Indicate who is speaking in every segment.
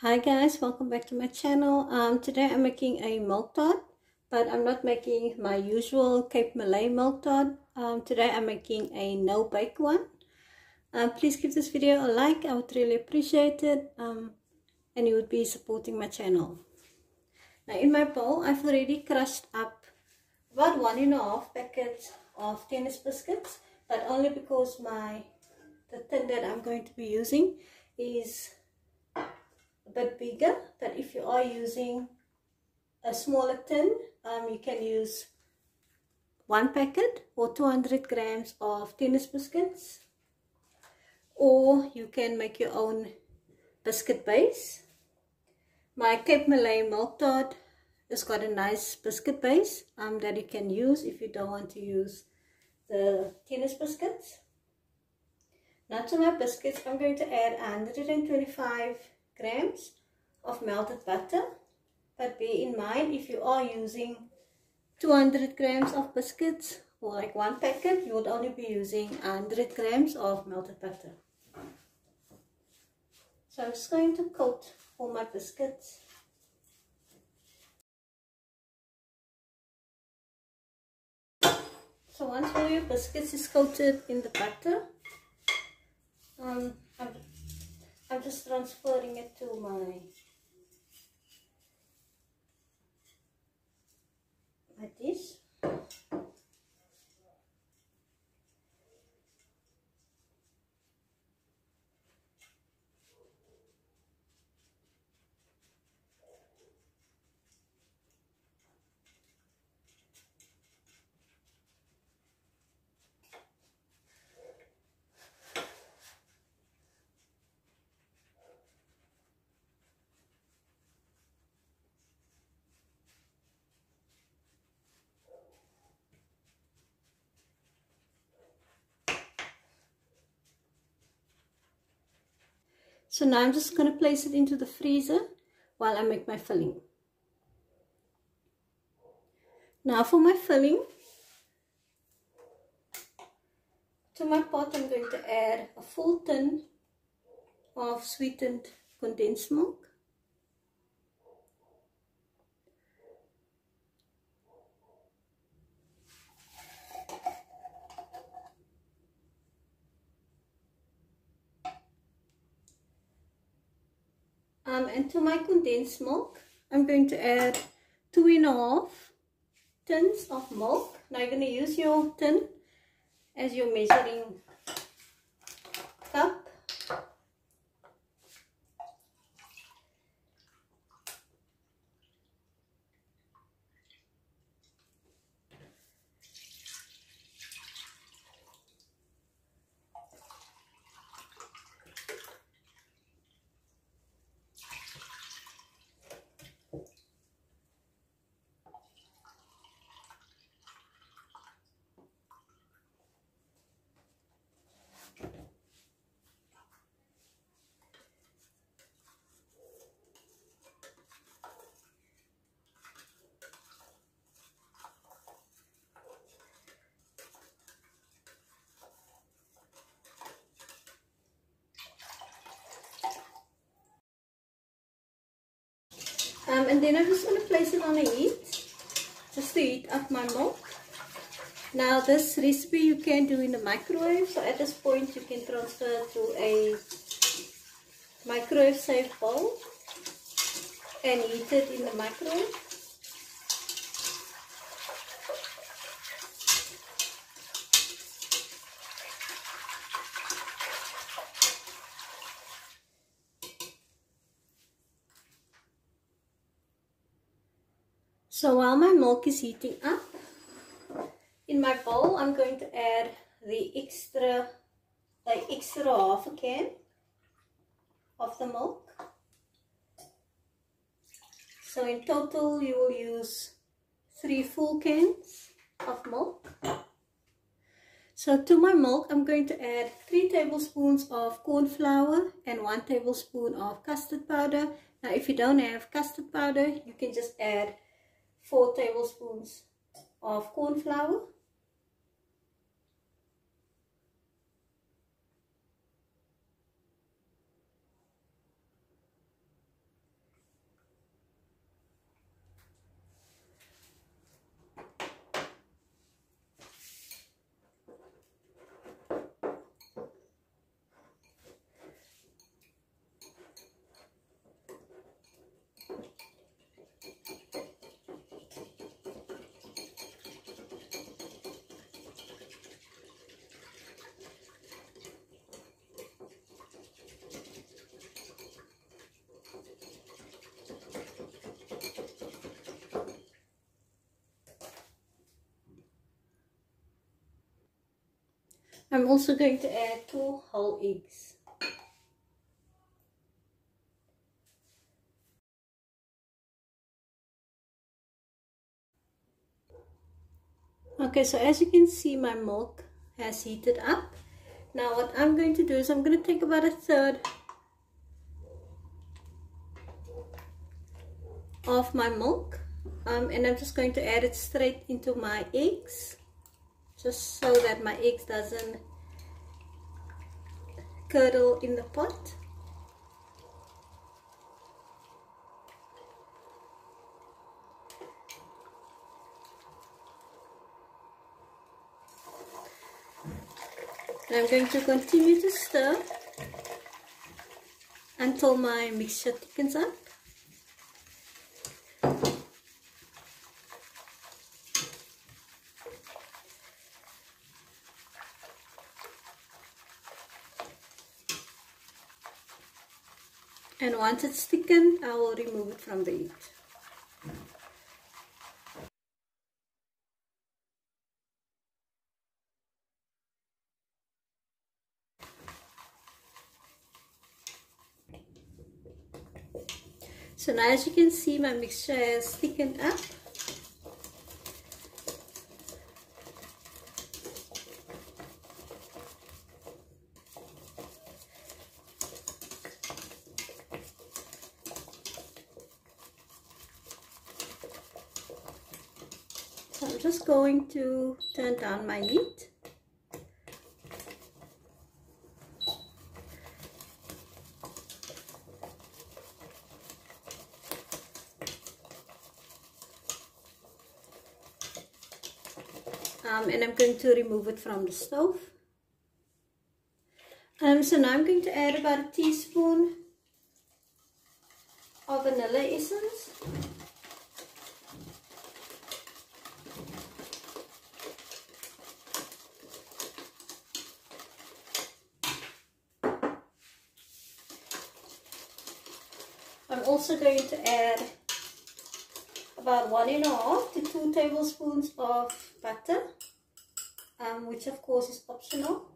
Speaker 1: Hi guys, welcome back to my channel. Um, today I'm making a milk tart, but I'm not making my usual Cape Malay milk tart. Um, today I'm making a no bake one. Um, please give this video a like, I would really appreciate it. Um, and you would be supporting my channel. Now in my bowl, I've already crushed up about one and a half packets of tennis biscuits, but only because my the tin that I'm going to be using is bit bigger but if you are using a smaller tin um, you can use one packet or 200 grams of tennis biscuits or you can make your own biscuit base. My Cape Malay milk tart has got a nice biscuit base um, that you can use if you don't want to use the tennis biscuits. Now to my biscuits I'm going to add 125 grams of melted butter. But bear in mind, if you are using 200 grams of biscuits or like one packet, you would only be using 100 grams of melted butter. So I'm just going to coat all my biscuits. So once all your biscuits is coated in the butter, um, I'm I'm just transferring it to my like this So now I'm just going to place it into the freezer while I make my filling. Now for my filling, to my pot I'm going to add a full tin of sweetened condensed milk. Um, and to my condensed milk, I'm going to add two and a half tins of milk. Now you're going to use your tin as your measuring Um, and then I'm just going to place it on a heat, just to heat up my milk. Now this recipe you can do in the microwave, so at this point you can transfer to a microwave safe bowl and heat it in the microwave. So while my milk is heating up, in my bowl I'm going to add the extra, like extra half a can of the milk. So in total you will use three full cans of milk. So to my milk I'm going to add 3 tablespoons of corn flour and 1 tablespoon of custard powder. Now if you don't have custard powder you can just add 4 tablespoons of corn flour I'm also going to add two whole eggs. Okay, so as you can see, my milk has heated up. Now what I'm going to do is I'm going to take about a third of my milk um, and I'm just going to add it straight into my eggs just so that my eggs doesn't curdle in the pot. And I'm going to continue to stir until my mixture thickens up and once it's thickened I will remove it from the heat. So now as you can see my mixture has thickened up So I'm just going to turn down my heat. Um, and I'm going to remove it from the stove. Um, so now I'm going to add about a teaspoon of vanilla essence. I'm also going to add about one and a half to two tablespoons of butter, um, which of course is optional.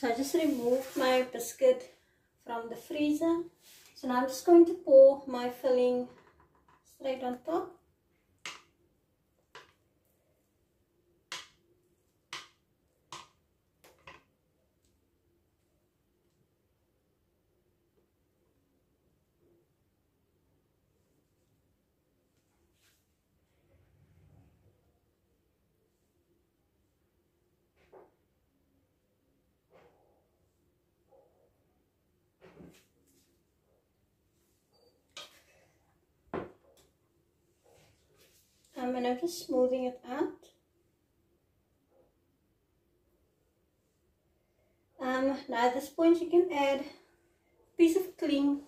Speaker 1: So I just removed my biscuit from the freezer. So now I'm just going to pour my filling straight on top. Um, and I'm just smoothing it out. Um, now at this point you can add a piece of cling,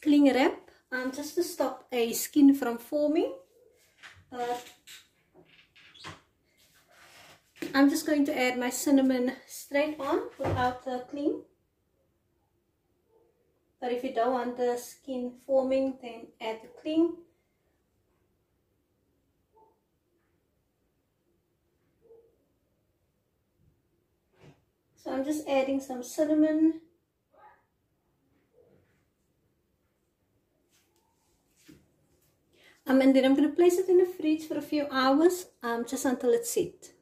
Speaker 1: cling wrap um, just to stop a skin from forming. Uh, I'm just going to add my cinnamon straight on without the cling. But if you don't want the skin forming, then add the cling. So I'm just adding some cinnamon. Um, and then I'm going to place it in the fridge for a few hours, um, just until it's set.